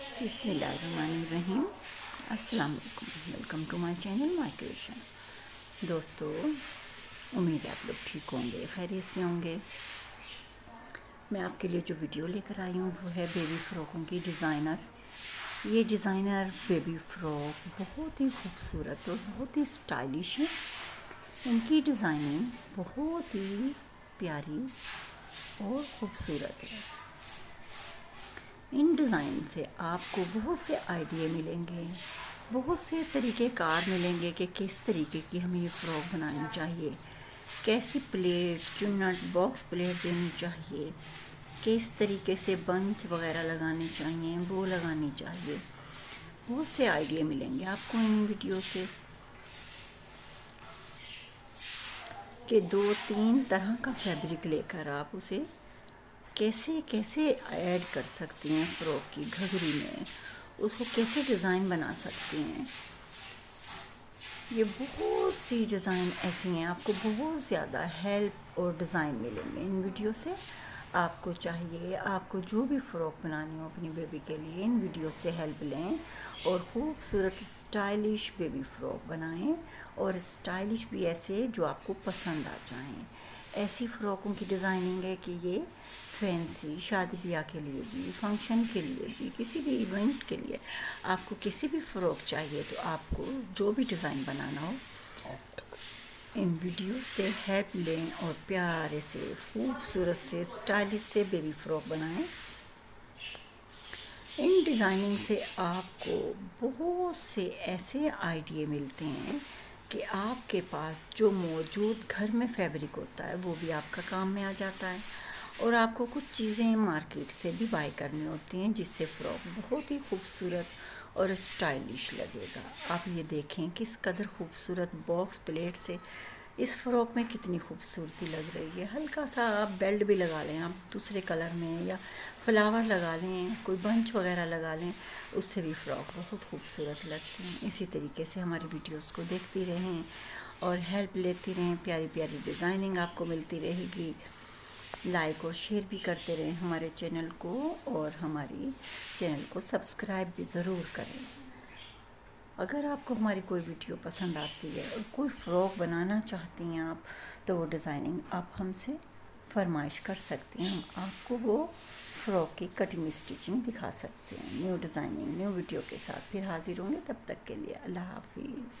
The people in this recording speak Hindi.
बसमीम अस्सलाम वालेकुम welcome to my channel, my creation. दोस्तों, उम्मीद है आप लोग ठीक होंगे, खैरियत से होंगे। मैं आपके लिए जो वीडियो लेकर आई हूँ, वो है बेबी फ़्रॉकों की डिज़ाइनर। ये डिज़ाइनर बेबी फ़्रॉक बहुत ही खूबसूरत और बहुत ही स्टाइलिश है। इनकी डिज़ाइनिंग बहुत ही प्यारी और ख़ूबसूरत है। इन डिज़ाइन से आपको बहुत से आइडिए मिलेंगे, बहुत से तरीके कार मिलेंगे कि किस तरीके की हमें ये फ़्रॉक बनानी चाहिए, कैसी प्लेट चुनट बॉक्स प्लेट देनी चाहिए, किस तरीके से बंच वगैरह लगाने चाहिए, वो लगानी चाहिए। बहुत से आइडिया मिलेंगे आपको इन वीडियो से। कि दो तीन तरह का फैब्रिक लेकर आप उसे कैसे कैसे ऐड कर सकती हैं फ़्रॉक की घघरी में? उसको कैसे डिज़ाइन बना सकती हैं? ये बहुत सी डिज़ाइन ऐसी हैं। आपको बहुत ज़्यादा हेल्प और डिज़ाइन मिलेंगे इन वीडियो से। आपको चाहिए, आपको जो भी फ़्रॉक बनानी हो अपनी बेबी के लिए, इन वीडियो से हेल्प लें और खूबसूरत स्टाइलिश बेबी फ़्रॉक बनाएँ और स्टाइलिश भी ऐसे जो आपको पसंद आ जाएँ। ऐसी फ़्रॉकों की डिज़ाइनिंग है कि ये फैंसी शादी ब्याह के लिए भी फ़ंक्शन के लिए भी, किसी भी इवेंट के लिए आपको किसी भी फ़्रॉक चाहिए तो आपको जो भी डिज़ाइन बनाना हो, इन वीडियो से हेल्प लें और प्यारे से, खूबसूरत से स्टाइलिश से बेबी फ्रॉक बनाएँ। इन डिज़ाइनिंग से आपको बहुत से ऐसे आइडिए मिलते हैं कि आपके पास जो मौजूद घर में फैब्रिक होता है, वो भी आपका काम में आ जाता है। और आपको कुछ चीज़ें मार्केट से भी बाई करनी होती हैं, जिससे फ्रॉक बहुत ही खूबसूरत और स्टाइलिश लगेगा। आप ये देखें किस कदर खूबसूरत बॉक्स प्लेट से इस फ्रॉक में कितनी खूबसूरती लग रही है। हल्का सा आप बेल्ट भी लगा लें, आप दूसरे कलर में या फ्लावर लगा लें, कोई बंच वगैरह लगा लें उससे भी फ्रॉक बहुत खूबसूरत लगती हैं। इसी तरीके से हमारी वीडियोस को देखती रहें और हेल्प लेती रहें। प्यारी प्यारी डिज़ाइनिंग आपको मिलती रहेगी। लाइक और शेयर भी करते रहें हमारे चैनल को और हमारी चैनल को सब्सक्राइब भी ज़रूर करें। अगर आपको हमारी कोई वीडियो पसंद आती है और कोई फ़्रॉक बनाना चाहती हैं आप तो वो डिज़ाइनिंग आप हमसे फरमाइश कर सकते हैं। हम आपको वो फ़्रॉक की कटिंग स्टिचिंग दिखा सकते हैं। न्यू डिज़ाइनिंग, न्यू वीडियो के साथ फिर हाजिर होंगे। तब तक के लिए अल्लाह हाफिज़।